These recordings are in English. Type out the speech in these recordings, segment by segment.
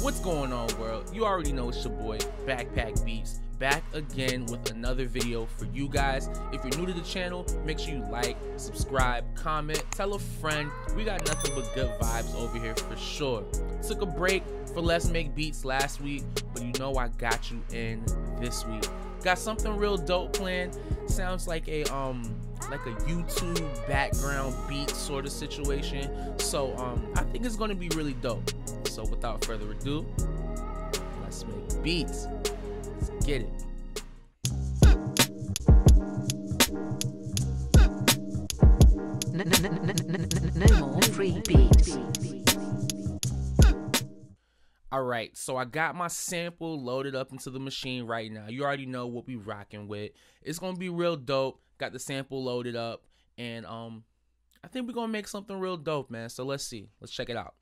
What's going on, world? You already know it's your boy, Backpack Beatz, back again with another video for you guys. If you're new to the channel, make sure you like, subscribe, comment, tell a friend. We got nothing but good vibes over here for sure. Took a break for Let's Make Beatz last week, but you know I got you in this week. Got something real dope planned. Sounds like a um like a YouTube background beat sort of situation. So um I think it's gonna be really dope. So without further ado, let's make beats. Let's get it. No more free beats. All right, so I got my sample loaded up into the Maschine right now. You already know what we rocking with. It's gonna be real dope. Got the sample loaded up, and um, I think we're gonna make something real dope, man. So let's see. Let's check it out.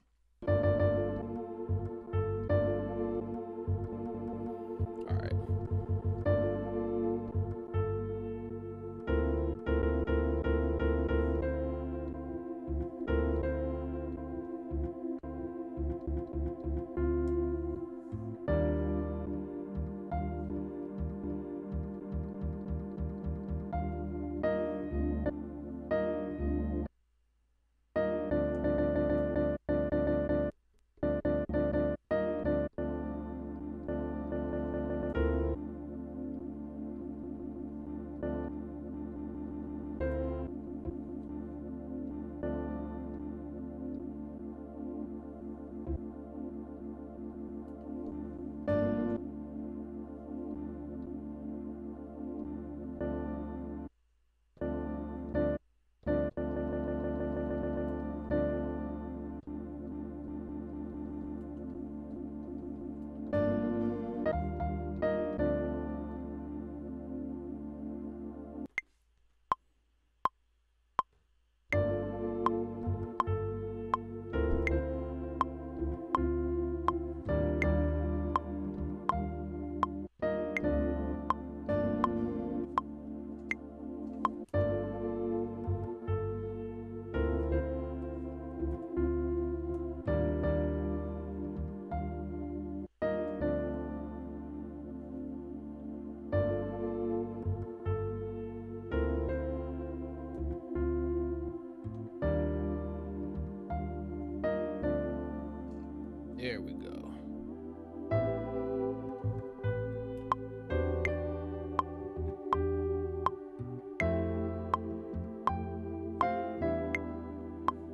There we go.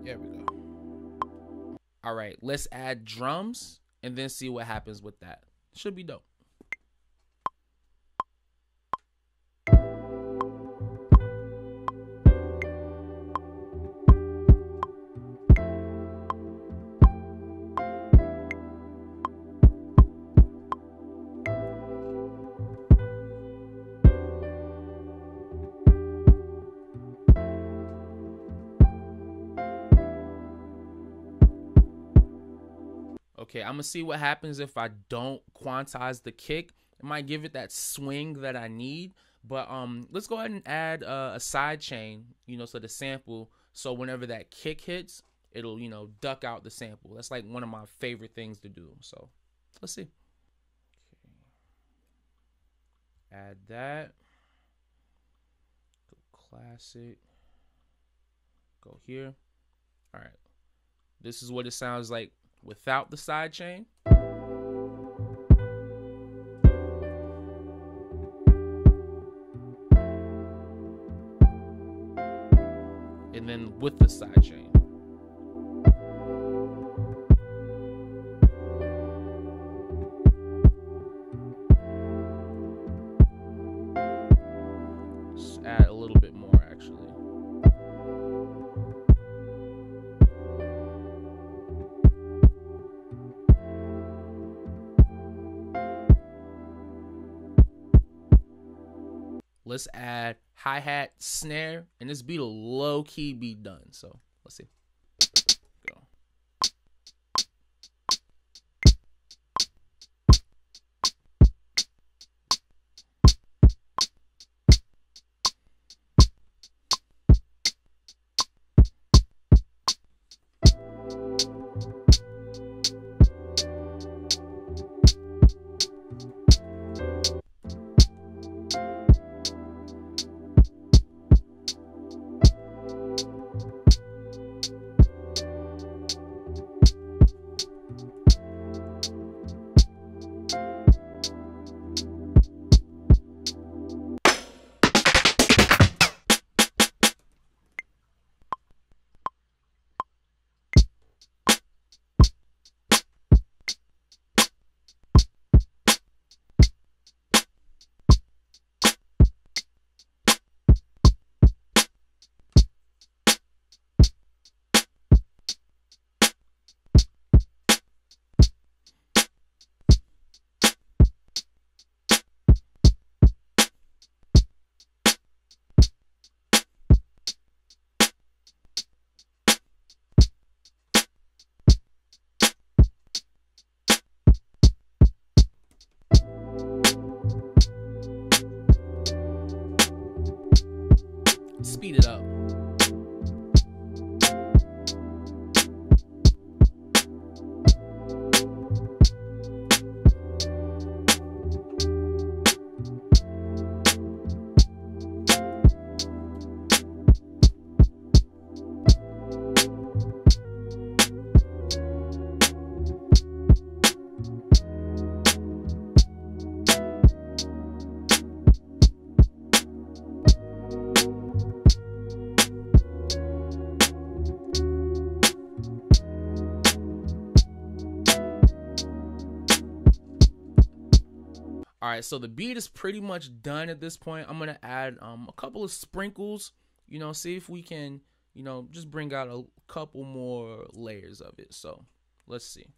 There we go. All right, let's add drums and then see what happens with that. Should be dope. Okay, I'm gonna see what happens if I don't quantize the kick. It might give it that swing that I need. But um, let's go ahead and add uh, a side chain, you know, so the sample, so whenever that kick hits, it'll you know duck out the sample. That's like one of my favorite things to do. So let's see. Okay. Add that. Go classic. Go here. All right. This is what it sounds like without the side chain. And then with the side chain. Let's add hi hat, snare, and this beat will low key be done. So let's see. speed it up. All right, so the beat is pretty much done at this point. I'm gonna add um, a couple of sprinkles. You know, see if we can, you know, just bring out a couple more layers of it. So let's see.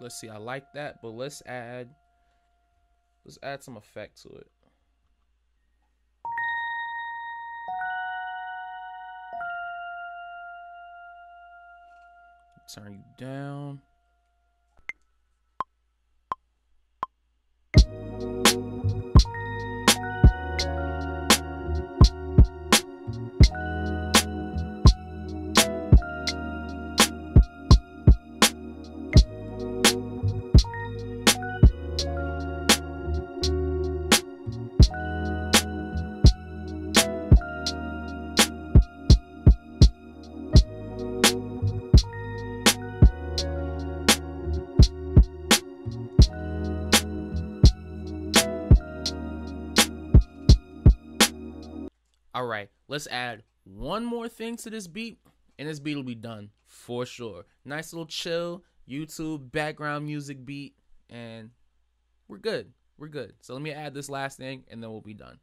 Let's see. I like that, but let's add let's add some effect to it. Turn you down. All right, let's add one more thing to this beat, and this beat will be done for sure. Nice little chill YouTube background music beat, and we're good. We're good. So let me add this last thing, and then we'll be done.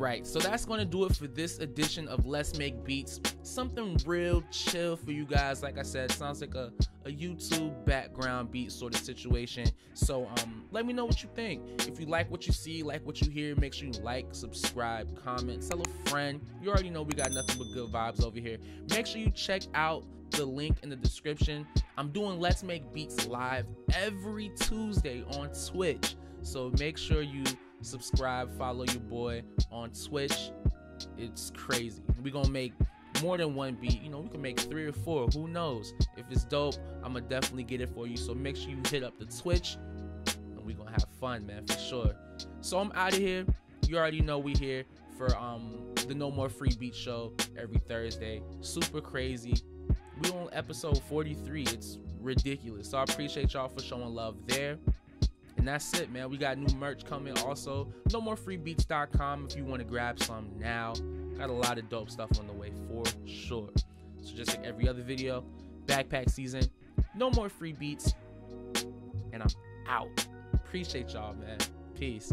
Right, so that's going to do it for this edition of Let's Make Beatz. Something real chill for you guys. Like I said, sounds like a, a YouTube background beat sort of situation. So um, let me know what you think. If you like what you see, like what you hear, make sure you like, subscribe, comment, tell a friend. You already know we got nothing but good vibes over here. Make sure you check out the link in the description. I'm doing Let's Make Beatz live every Tuesday on Twitch. So make sure you subscribe, follow your boy on Twitch. It's crazy. we gonna make more than one beat. You know, we can make three or four. Who knows? If it's dope, I'm gonna definitely get it for you. So make sure you hit up the Twitch and we gonna have fun, man, for sure. So I'm out of here. You already know we here for um the No More Free Beat show every Thursday. Super crazy. We on episode 43. It's ridiculous. So I appreciate y'all for showing love there. And that's it, man. We got new merch coming also. No more freebeatz.com if you want to grab some now. Got a lot of dope stuff on the way for sure. So just like every other video, backpack season, no more free beats. And I'm out. Appreciate y'all, man. Peace.